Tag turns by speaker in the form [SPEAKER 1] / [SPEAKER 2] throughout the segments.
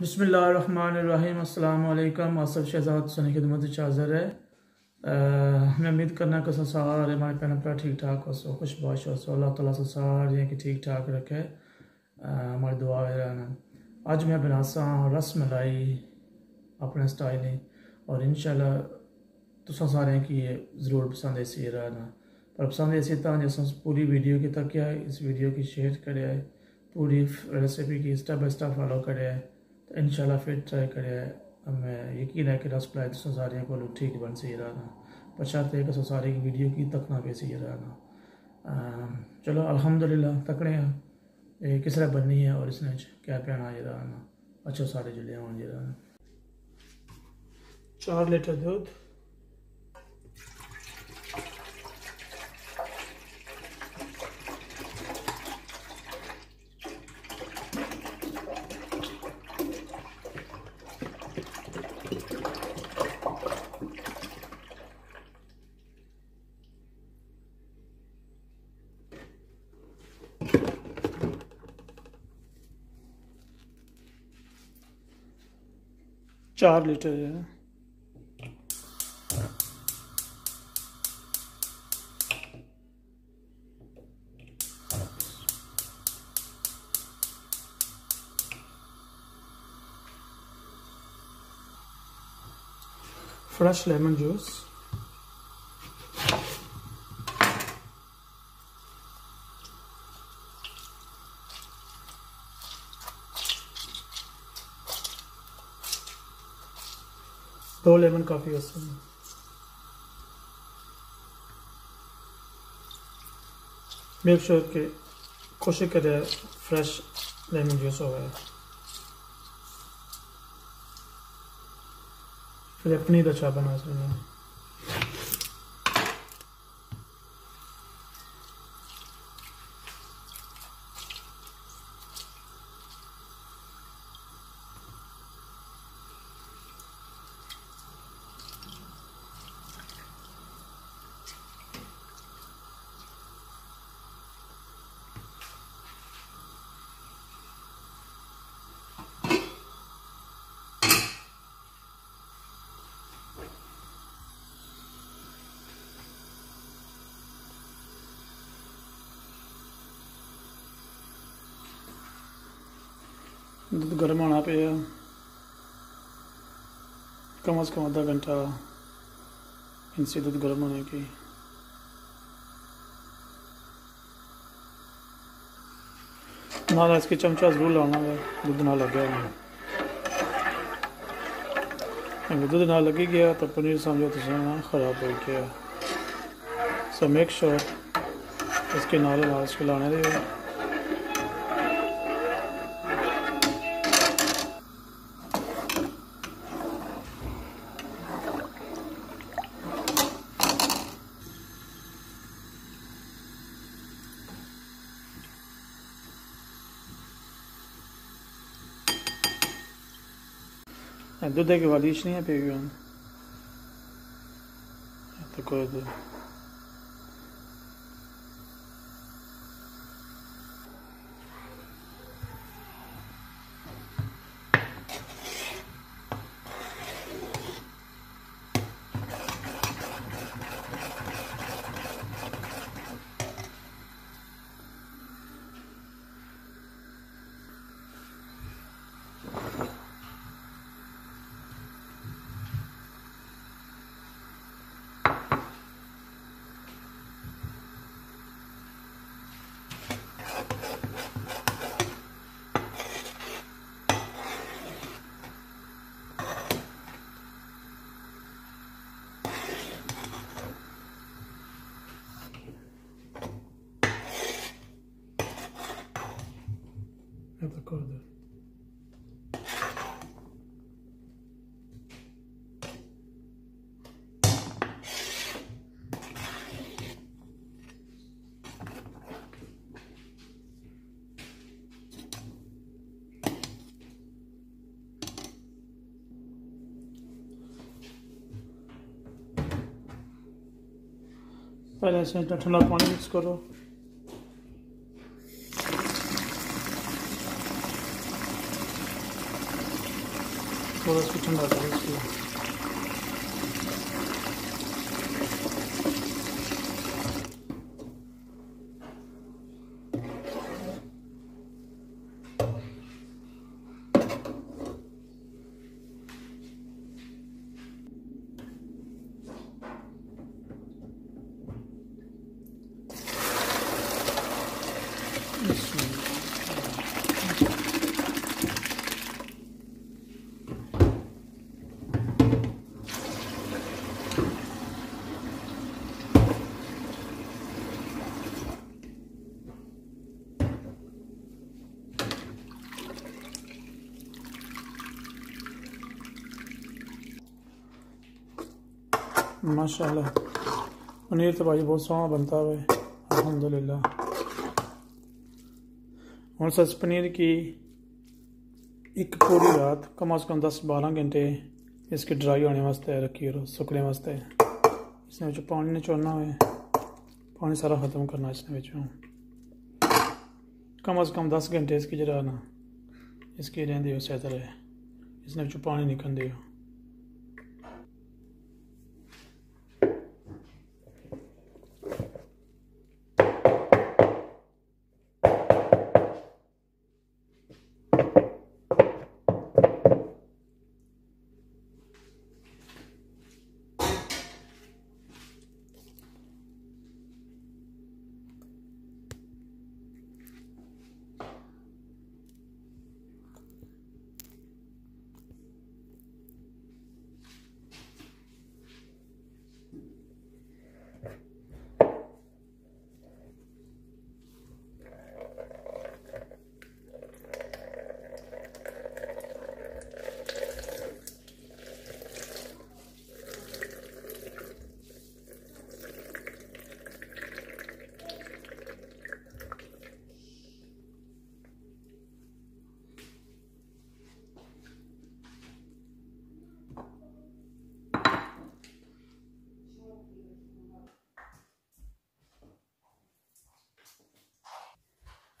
[SPEAKER 1] بسم اللہ الرحمن الرحیم، السلام علیکم۔ آصف شہزاد سنی خدمت چازر ہے میں امید کرنا کہ سارے ہمارے پہن پر ٹھیک ٹھاک ہو سو خوش باش ہو سو اللہ تعالیٰ سے سارے کہ ٹھیک ٹھاک رکھے۔ ہماری دعا ہے رہنا اج میں بناسا رس ملائی اپنے سٹائل اور انشاءاللہ تو سارے کی ضرور پسند ایسی رہنا پر پسند ایسی تھا جیسا پوری ویڈیو کی تک کیا ہے، اس ویڈیو کی شیئر کرے پوری ریسیپی کی سٹیپ بائی سٹیپ فالو کرے ہے تو انشاءاللہ پھر ٹرائی کرے میں یقین ہے کہ رس پلائی تو سارے کو ٹھیک بن سی رہنا پر کہ سارے کی ویڈیو کی تکنا پہ سی رہنا چلو، الحمدللہ، تکڑے ہیں۔ کس طرح بننی ہے اور اس نے کیا پہنا یہ رہنا اچھا سارے جلے ہوں یہ رہنا چار لیٹر دودھ۔ چار لیٹر ہے فریش لیمن جوس دو لیمن کافی اس میں۔ میک شور کہ کوشش کرے فریش لیمن جوس ہو گیا۔ پھر اپنی دچا بنا سکیں دودھ گرم ہونا پہ کم از کم آدھا گھنٹہ ان سے دودھ گرم ہونے کی۔ نہ اس کی چمچہ ضرور لانا ہے، دودھ نہ لگا اگر دودھ نہ لگی گیا تو پنیر سمجھو تو سونا خراب ہو گیا۔ سو میک شور اس کے نالے نال کو لانے دے دودھ کی والیش نہیں ہے Ela acorda. پہلے سے ٹھنڈا پانی مکس کرو۔ تھوڑا سا ٹھنڈا کرو اس کو۔ ماشاء اللہ پنیر تو بھائی بہت سونا بنتا ہے الحمد للہ ہوں سچ پنیر کی ایک پوری رات کم از کم دس بارہ گھنٹے اس کی ڈرائی ہونے واسطے رکھی اور سکنے واسطے۔ اس نے پانی نچوڑنا ہوئے، پانی سارا ختم کرنا اس نے کم از کم دس گھنٹے اس کی جرا نا اس کی رہی ہو صحت رہے۔ اس نے پانی نکل دے۔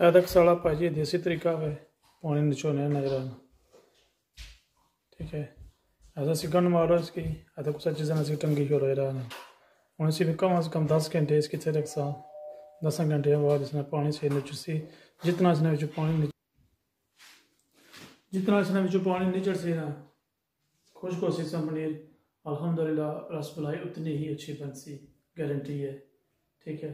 [SPEAKER 1] ہو ادک ساڑا پاجی دیسی طریقہ ہے پانی نچونے نظر آنا ٹھیک ہے؟ ایسا سکن مارو اس کی، ایسا کچھ چیزیں نسی ٹنگی ہو رہا ہوں اسی بھی کم از کم دس گھنٹے اس کی تھے رکھ سا دس گھنٹے بعد اس نے پانی سے نچو جتنا اس نے پانی جتنا اس نے بچو پانی نچڑ سی نا، خوش کو سی سا پنیر الحمدللہ رس ملائی اتنی ہی اچھی بن سی گارنٹی ہے۔ ٹھیک ہے؟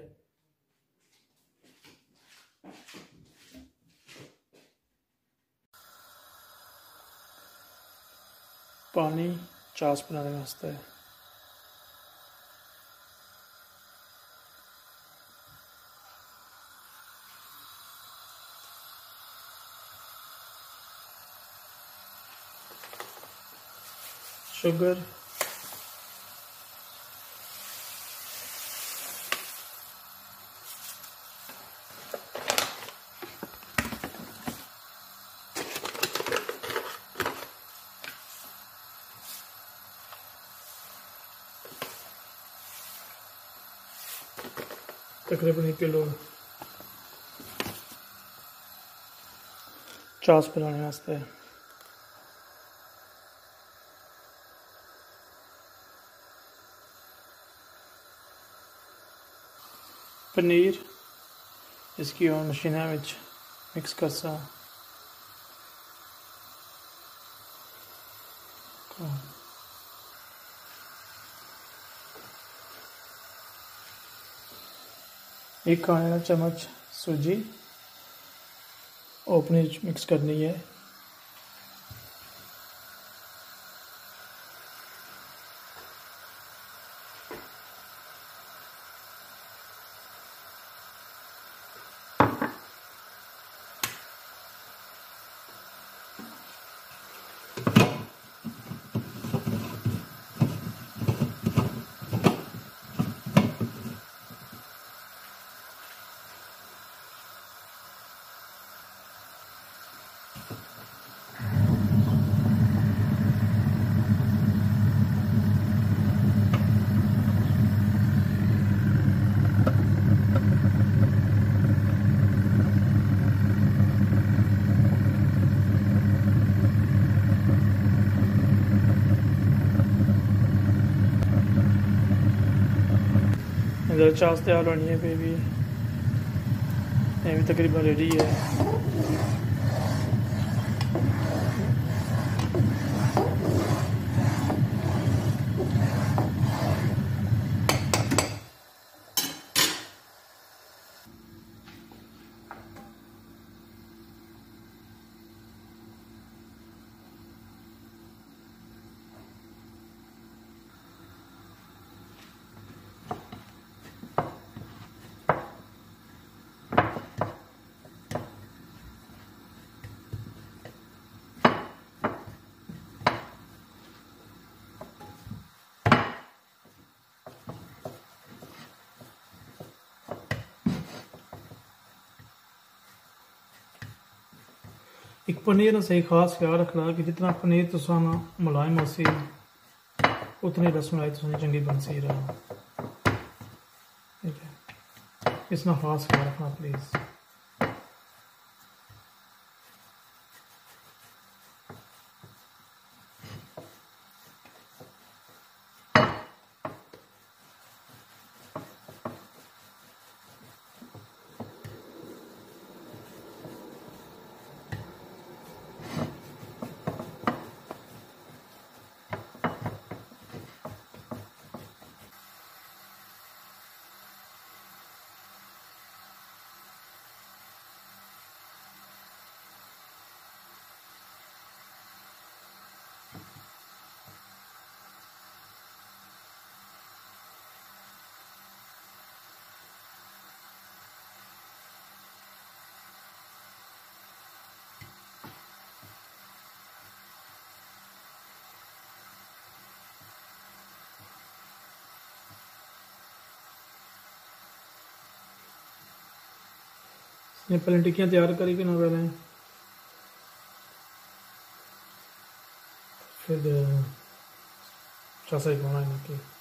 [SPEAKER 1] پانی چاس بنانے واسطے شوگر تقریباً ایک کلو چاس بنانے واسطے۔ پنیر اس کی اور مشین مکس کر سا ایک کھانا چمچ سوجی۔ اوپنی مکس کرنی ہے۔ ادھر چاس تیار ہونی ہے پہ بھی۔ یہ بھی تقریباً ریڈی ہے۔ ایک پنیر صحیح خاص خیال رکھنا کہ جتنا پنیر تو سانا ملائم ہو سی اتنی رس ملائی تو چنگی بن سی رہا اس میں خاص خیال رکھنا پلیز یہ پہلے ٹکیاں تیار کری کہ نہ پہلے پھر چاسا ہی پانا ہے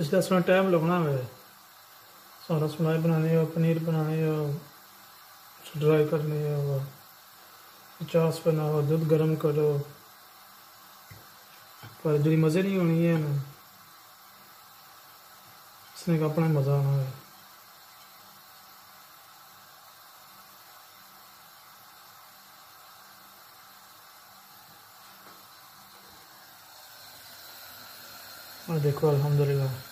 [SPEAKER 1] اس کا سنا ٹائم لگنا ہے۔ سارا سمائی بنانے ہو، پنیر بنانے ہو، ڈرائی کرنے ہو، چاس بناؤ، دودھ گرم کرو۔ پر جی مزے نہیں ہونی ہے نا، اس نے اپنا مزہ آنا ہے۔ اور دیکھو، الحمدللہ۔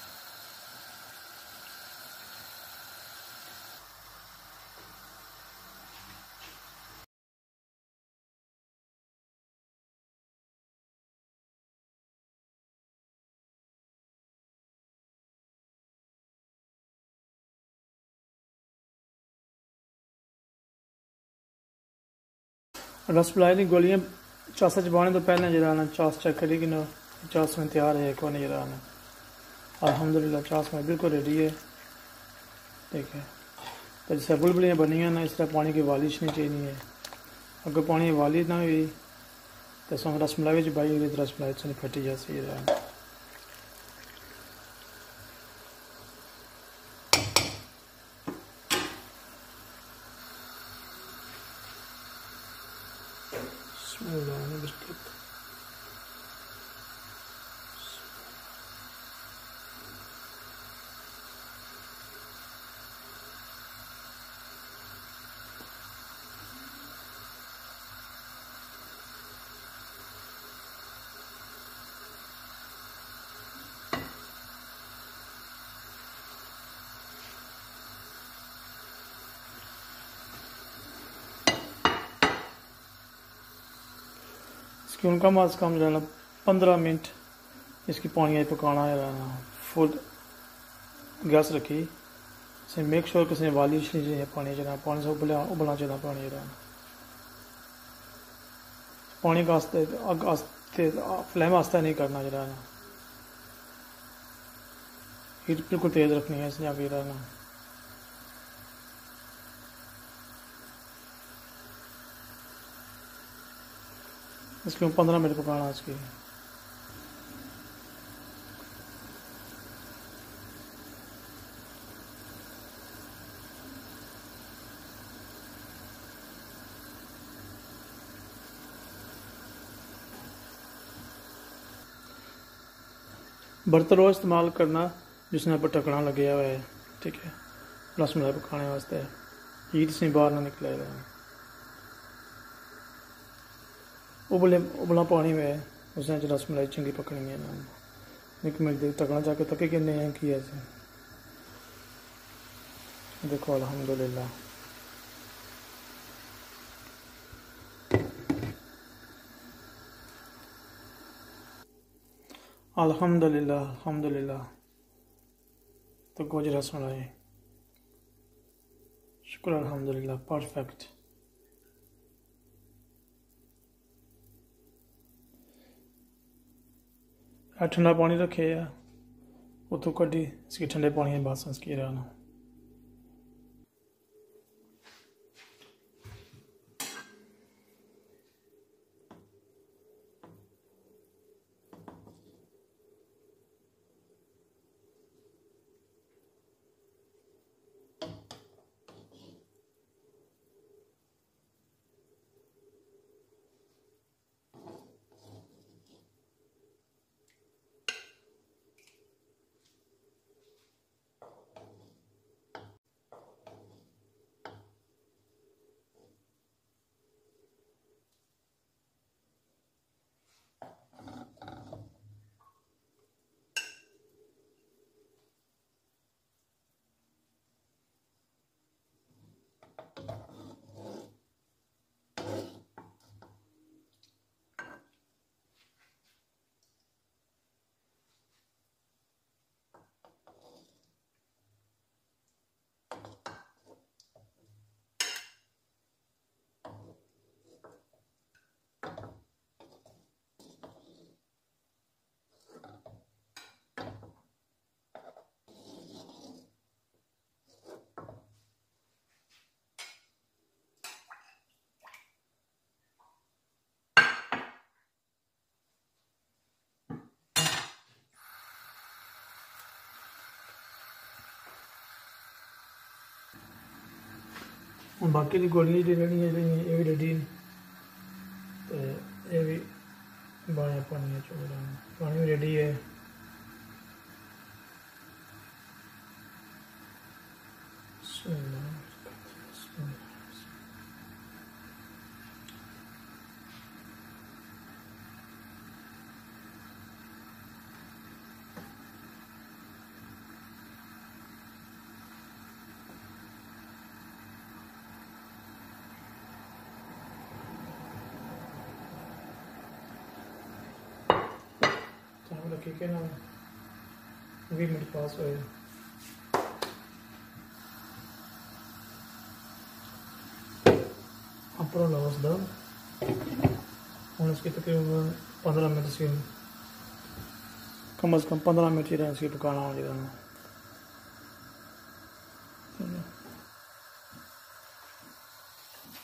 [SPEAKER 1] رس ملائی دی گولیاں چاسا چبانے تو پہلے جرانا چاس چیک کری کہ نہ چاس میں تیار ہے کون نہیں جرانا الحمدللہ، چاس میں بالکل ریڈی ہے۔ دیکھیں۔ تو جیسے بلبلیاں بنی ہیں نا، اس طرح پانی کی والش نہیں چاہیے ہے۔ اگر پانی والی نہ ہوئی، تو سو رس ملائی چ بائی ہوئی، تو رس ملائی سے پھٹی جا سی رہا بسم اللہ ان کم از کم جو ہے نا پندرہ منٹ اس کی پانی آئی پکانا ہے رہنا فل گیس رکھی، اسے میک شور کسی نے والی اچھلی چاہیے پانی چلا پانی سے ابلنا ابلنا چاہیے پانی رہنا پانی کا آستے اگ آستے فلیم آستہ نہیں کرنا چاہیے رہنا ہیٹ بالکل تیز رکھنی ہے، اس نے ابھی رہنا اس کے پندرہ منٹ پکانا اس کی برتن وہ استعمال کرنا جس نے پر ٹکڑا لگیا ہوا ہے، ٹھیک ہے؟ رس ملائی پکانے واسطے۔ عید سے باہر نہ نکلے گا ابلے ابلا پانی میں اس نے رس ملائی چنگی پکڑنی ہے ایک منٹ دیکھ ٹکڑا جا کے تکے کنے ہیں کی ایسے دیکھو الحمدللہ الحمدللہ الحمدللہ تو گوجھ رس ملائی شکر الحمدللہ پرفیکٹ ٹھنڈا پانی رکھے ہے اتوں کڈی اس کی ٹھنڈے پانی بات سنس کی رہنا ہوں باقی کی گولیاں جی رہی ہیں یہ بھی ریڈی تو یہ بھی بایا پانی چوڑا پانی بھی ریڈی ہے بسم اللہ بسم اللہ ٹائم لگے نا؟ بھی منٹ پاس ہوئے اپر لاس دا۔ ہوں اس کی تقریباً پندرہ منٹ سے۔ کم از کم پندرہ منٹ ہی رہا اس کی پکانا ہو جائے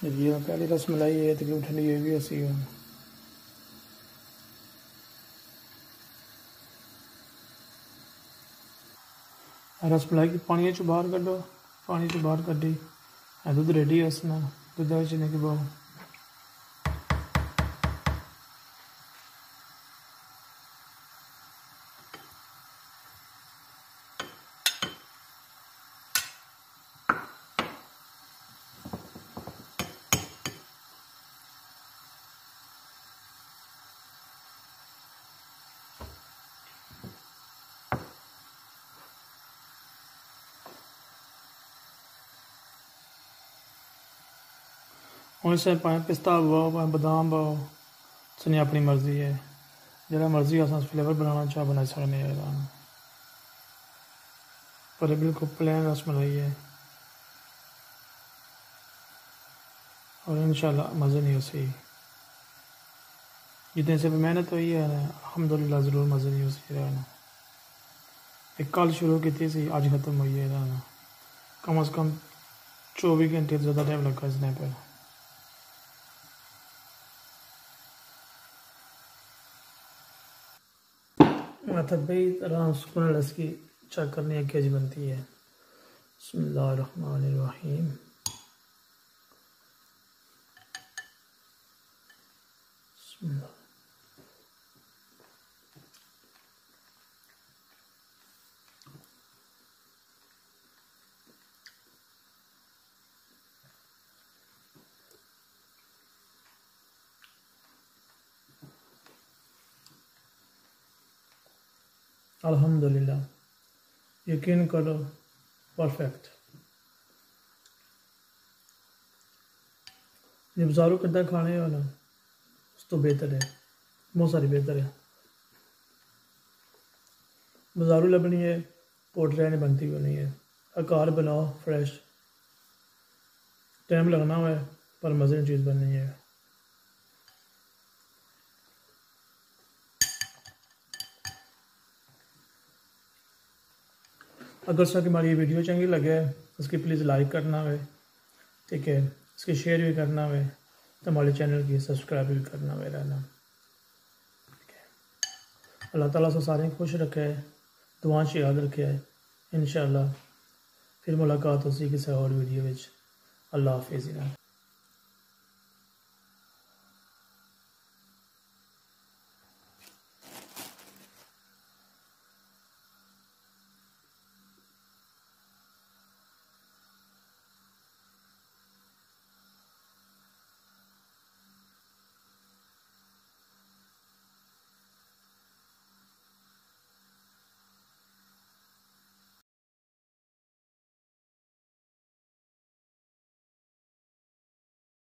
[SPEAKER 1] یہ پہلی رس ملائی ہے تقریباً ٹھنڈی ہوئی بھی اسی۔ ہوں رس ملائی کی پانی چ باہر کڈو پانی چ باہر کڈی دھد ریڈی ہے اس میں ہوں سے پائیں پستہ باؤ پائیں بادام باؤ سنی اپنی مرضی ہے۔ جہاں مرضی اصل فلیور بنانا چاہ بنا سکتے ہیں۔ پر یہ بالکل پلین رس ملائی ہے۔ اور انشاءاللہ مزے نہیں ہو سی جتنے سے محنت ہوئی ہے، الحمدللہ ضرور مزے نہیں ہو رہنا ایک کل شروع کی تھی سی، آج ختم ہوئی ہے۔ رہنا کم از کم چوبیس گھنٹے زیادہ ٹائم لگا اس نے پہ مطلب بھائی آرام سکون لس کی چیک کرنے کی کیج بنتی ہے۔ بسم اللہ الرحمن الرحیم۔ بسم اللہ۔ الحمدللہ یقین کرو پرفیکٹ جب بازاروں کردہ کھانے ہو نا اس تو بہتر ہے. بہت ساری بہتر ہے. بازاروں لبنی ہے پوٹ رہنے بنتی بھی نہیں ہے اکار بناؤ فریش ٹائم لگنا ہوا ہے، پر مزے چیز بننی ہے. اگر سر کہ ہماری یہ ویڈیو چنگی لگے، اس کی پلیز لائک کرنا ہوئے، ٹھیک ہے؟ اس کی شیئر بھی کرنا ہوئے، تو ہمارے چینل کی سبسکرائب بھی کرنا ہوئے، رہنا۔ اللہ تعالیٰ سے سارے خوش رکھے دعائیں سے یاد رکھے، انشاءاللہ۔ پھر ملاقات اسی کسی اور ویڈیو اللہ حافظ۔